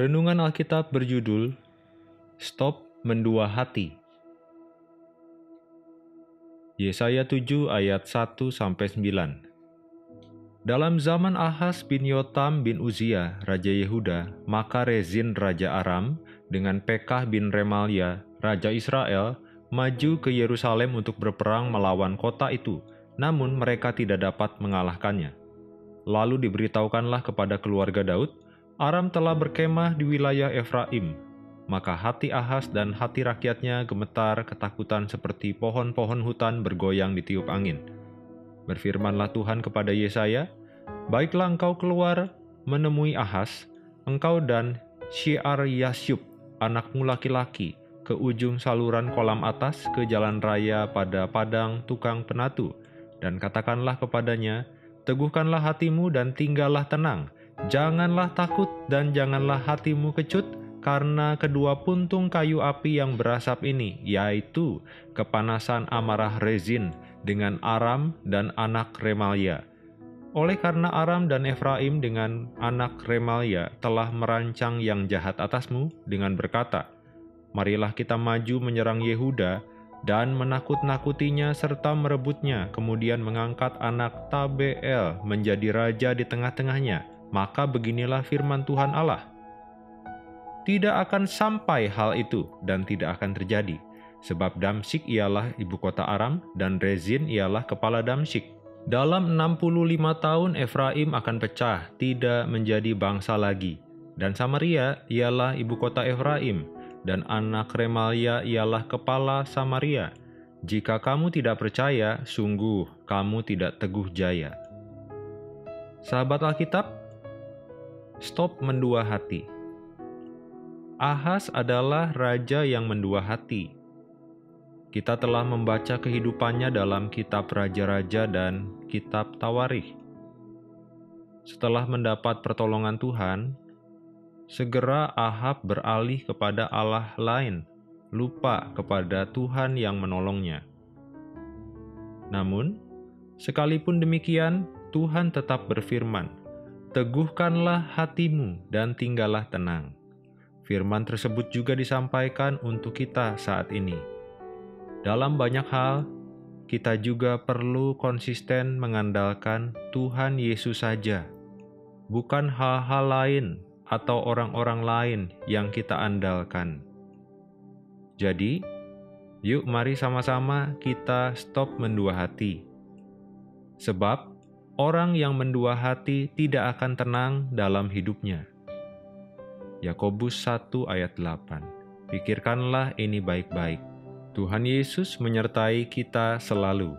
Renungan Alkitab berjudul Stop Mendua Hati. Yesaya 7 ayat 1 sampai 9. Dalam zaman Ahaz bin Yotam bin Uzia, Raja Yehuda, maka Rezin Raja Aram dengan Pekah bin Remalia, Raja Israel, maju ke Yerusalem untuk berperang melawan kota itu, namun mereka tidak dapat mengalahkannya. Lalu diberitahukanlah kepada keluarga Daud, Aram telah berkemah di wilayah Efraim. Maka hati Ahas dan hati rakyatnya gemetar ketakutan seperti pohon-pohon hutan bergoyang di tiup angin. Berfirmanlah Tuhan kepada Yesaya, Baiklah engkau keluar menemui Ahas, engkau dan Syiar Yasyub, anakmu laki-laki, ke ujung saluran kolam atas ke jalan raya pada padang tukang penatu, dan katakanlah kepadanya, Teguhkanlah hatimu dan tinggallah tenang, Janganlah takut dan janganlah hatimu kecut, karena kedua puntung kayu api yang berasap ini, yaitu kepanasan amarah rezin dengan Aram dan anak Remalia. Oleh karena Aram dan Efraim dengan anak Remalia telah merancang yang jahat atasmu dengan berkata, Marilah kita maju menyerang Yehuda dan menakut-nakutinya serta merebutnya, kemudian mengangkat anak Tabeel menjadi raja di tengah-tengahnya, maka beginilah firman Tuhan Allah. Tidak akan sampai hal itu dan tidak akan terjadi, sebab Damsik ialah ibu kota Aram dan Rezin ialah kepala Damsik. Dalam 65 tahun Efraim akan pecah, tidak menjadi bangsa lagi. Dan Samaria ialah ibu kota Efraim, dan anak Remalia ialah kepala Samaria. Jika kamu tidak percaya, sungguh kamu tidak teguh jaya. Sahabat Alkitab, Stop mendua hati. Ahas adalah raja yang mendua hati. Kita telah membaca kehidupannya dalam kitab Raja-Raja dan kitab Tawarikh. Setelah mendapat pertolongan Tuhan, segera Ahab beralih kepada Allah lain, lupa kepada Tuhan yang menolongnya. Namun, sekalipun demikian, Tuhan tetap berfirman, Teguhkanlah hatimu dan tinggallah tenang. Firman tersebut juga disampaikan untuk kita saat ini. Dalam banyak hal, kita juga perlu konsisten mengandalkan Tuhan Yesus saja, bukan hal-hal lain atau orang-orang lain yang kita andalkan. Jadi, yuk mari sama-sama kita stop mendua hati. Sebab orang yang mendua hati tidak akan tenang dalam hidupnya. Yakobus 1 ayat 8 Pikirkanlah ini baik-baik. Tuhan Yesus menyertai kita selalu.